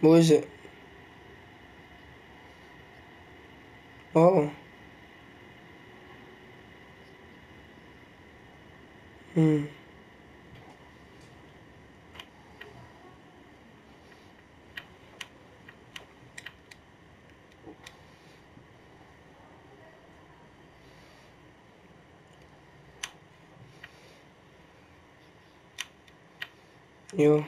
What is it? Oh. Hmm. Yo.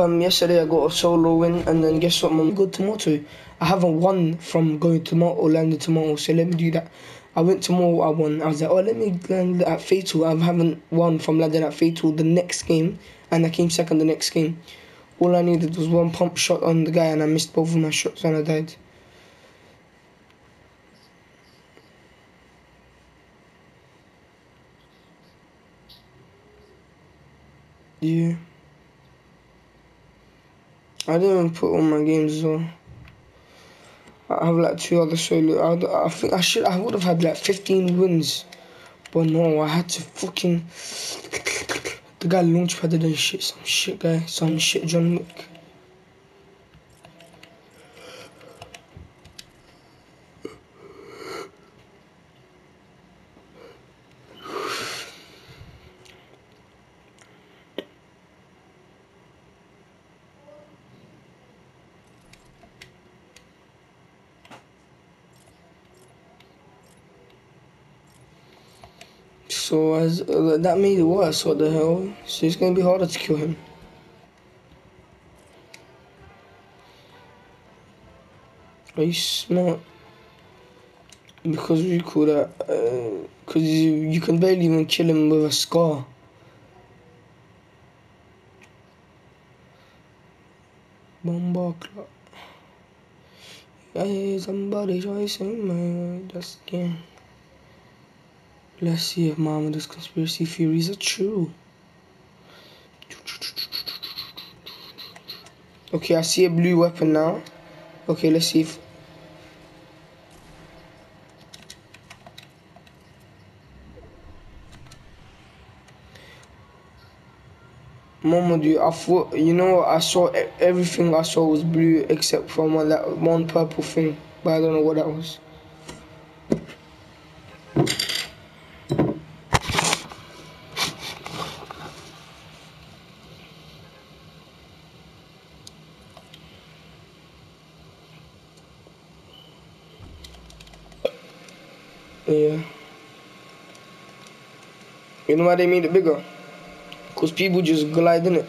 From yesterday, I got a solo win, and then guess what? I'm good tomorrow. I haven't won from going to or landing tomorrow, so let me do that. I went tomorrow, I won. I was like, oh, let me land at Fatal. I haven't won from landing at Fatal the next game, and I came second the next game. All I needed was one pump shot on the guy, and I missed both of my shots, and I died. Yeah. I didn't put all my games as well. I have like two other solo. I, I think I should. I would have had like 15 wins, but no, I had to fucking. The guy launchpadded and shit. Some shit guy. Some shit John Wick. So as uh, that made it worse. What the hell? So it's gonna be harder to kill him. Are you smart? Because we call that. Because uh, you, you can barely even kill him with a scar. Bomba clock. Hey, somebody chasing my just again. Let's see if Mohammed's conspiracy theories are true. Okay, I see a blue weapon now. Okay, let's see if... Momodu, I thought, you know, I saw everything I saw was blue except for one, that one purple thing, but I don't know what that was. Yeah. You know why they made it bigger? Because people just glide in it.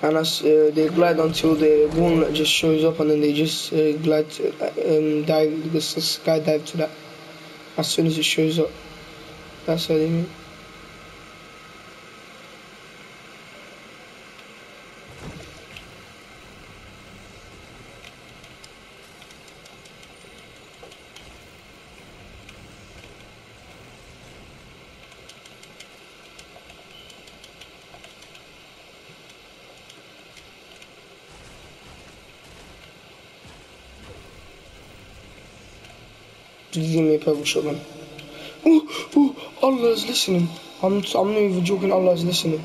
And as uh, they glide until the gauntlet just shows up and then they just uh, glide to, uh, um, dive, skydive to that as soon as it shows up. That's what they mean. Give me a purple shotgun. Oh, oh, Allah is listening. I'm, I'm not even joking, Allah is listening.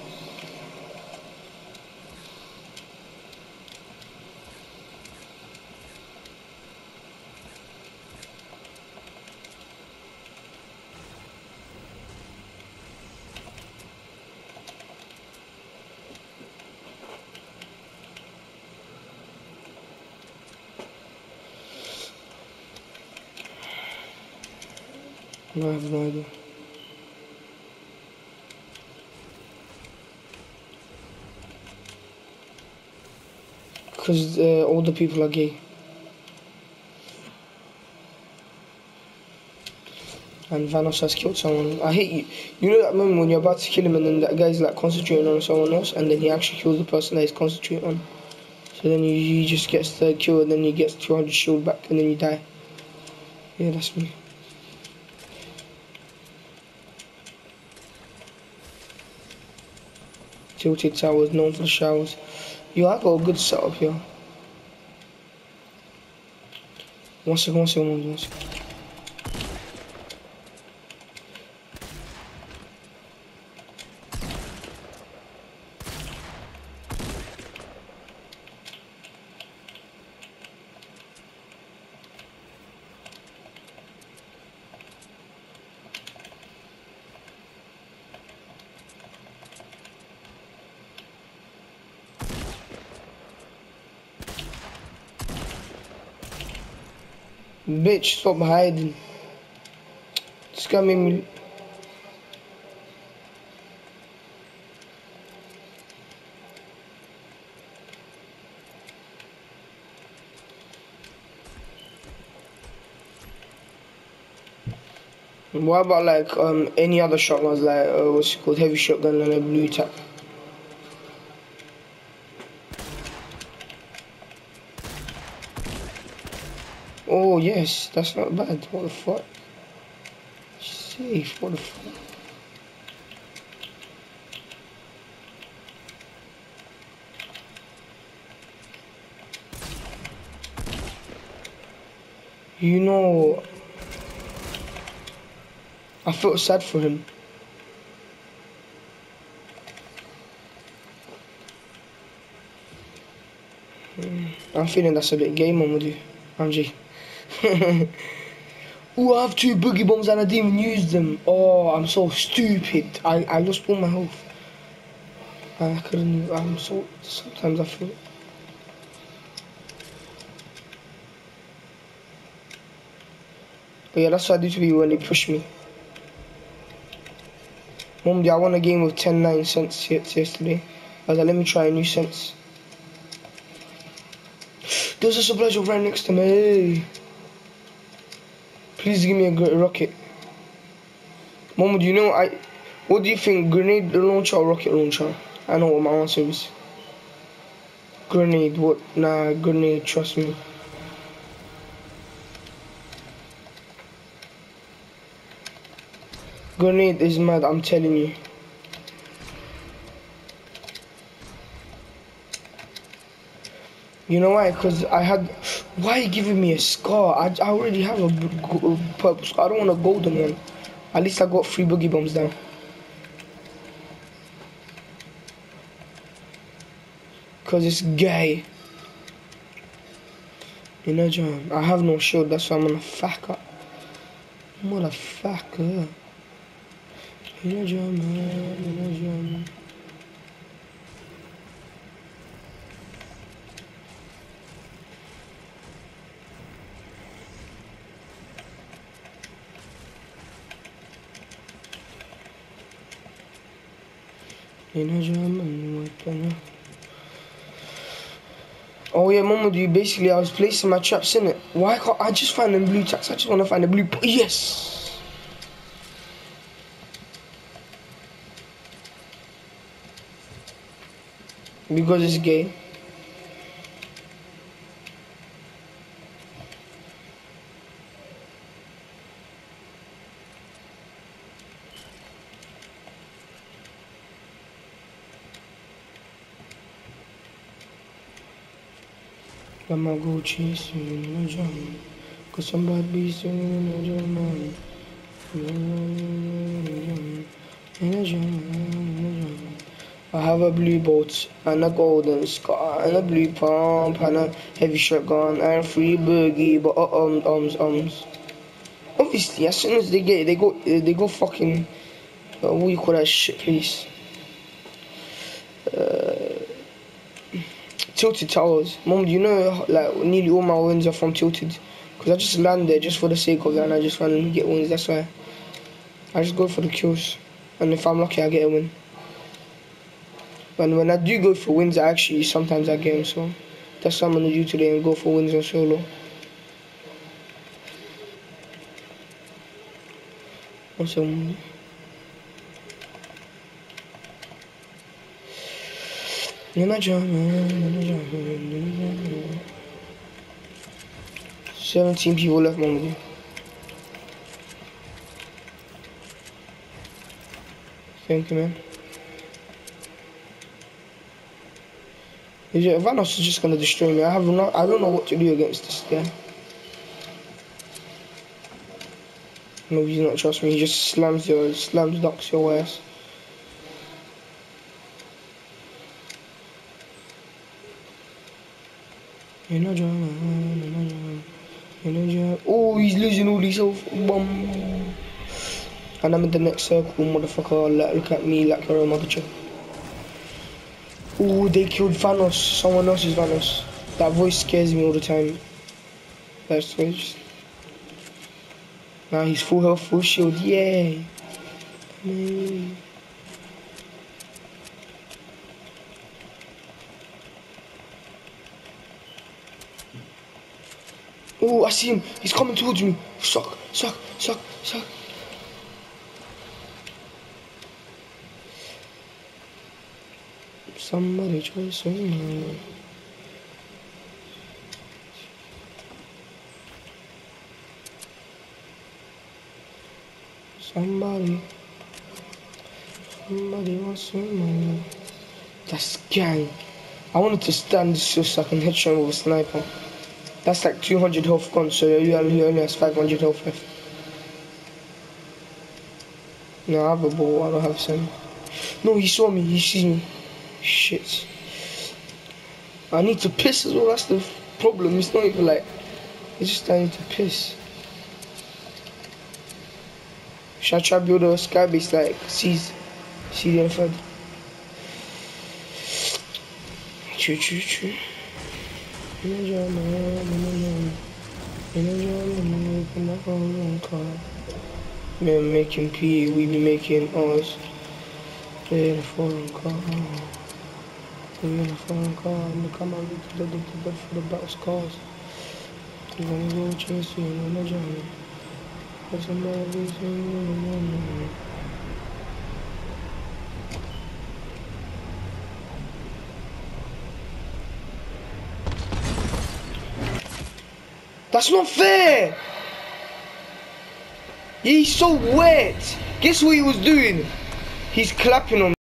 No, I have no idea. Because uh, all the people are gay. And Thanos has killed someone. I hate you. You know that moment when you're about to kill him and then that guy's like concentrating on someone else and then he actually kills the person that he's concentrating on. So then you, he just gets the kill and then he gets 200 shield back and then you die. Yeah, that's me. Tilted towers, known for the showers. Yo, I got a good setup here. One second, one second, one second. Bitch, stop hiding. Made me. What about like um any other shotguns like uh, what's it called heavy shotgun and a blue tap? Oh yes, that's not bad. What the fuck? Safe. What the fuck? You know, I felt sad for him. Hmm, I'm feeling that's a bit gay, man, with you. I'm G. Ooh, I have two boogie bombs and I didn't even use them. Oh, I'm so stupid. I, I lost all my health. I couldn't, I'm so, sometimes I feel. But yeah, that's what I do to you when they push me. Mom, I won a game with 10 9 cents yesterday. I was like, let me try a new sense. There's a supply shop right next to me. Please give me a rocket. Mom, do you know I? What do you think? Grenade launcher or rocket launcher? I know what my answer is. Grenade. What? Nah, grenade. Trust me. Grenade is mad, I'm telling you. You know why? Because I had... Why are you giving me a scar? I, I already have a purple scar. I don't want a golden one. At least I got three boogie bombs down. Because it's gay. You know, John, I have no shield. That's why I'm gonna fuck up. Motherfucker. You know, John, man. You know, John. Oh yeah, Mama, you basically I was placing my traps in it. Why can't I just find the blue traps? I just want to find the blue. Yes. Because it's gay. I'ma chasing in the jungle. Cause somebody singing in the jungle. In I have a blue boat and a golden scar and a blue pump and a heavy shotgun and three boogie but uh, um ums ums. Obviously, as soon as they get they go they go fucking uh, what you call that shit, please. Tilted Towers. Mom, do you know like nearly all my wins are from Tilted? Because I just land there just for the sake of it and I just randomly get wins. That's why I just go for the kills. And if I'm lucky, I get a win. And when I do go for wins, I actually sometimes I get them. So that's what I'm going to do today and go for wins on solo. 17 people left, mama. Thank you, man. Is it Thanos is just gonna destroy me. I have not, I don't know what to do against this guy. No, he's not trust me. He just slams your, slams, knocks your ass. Oh, he's losing all his health. Bum. And I'm in the next circle, motherfucker. Look at me like you're a mother Oh, they killed Thanos. Someone else is Thanos. That voice scares me all the time. That's just. Now he's full health, full shield. Yeah. Oh, I see him. He's coming towards me. Suck, suck, suck, suck. Somebody chasing me. Somebody. Somebody wants some money. That's gang. I wanted to stand still so I can headshot him with a sniper. That's like 200 health gone, so he only, has 500 health left. No, I have a ball, I don't have some. No, he saw me, he sees me. Shit. I need to piss as well, that's the problem. It's not even like, it's just I need to piss. Should I try build a sky base like sees, see the inside? Choo choo choo. A making P, we be making us. In a foreign car. We in a foreign car. I'm come out to the the for the box cars. We're gonna go chase you on the journey. There's another reason in the morning. That's not fair! He's so wet! Guess what he was doing? He's clapping on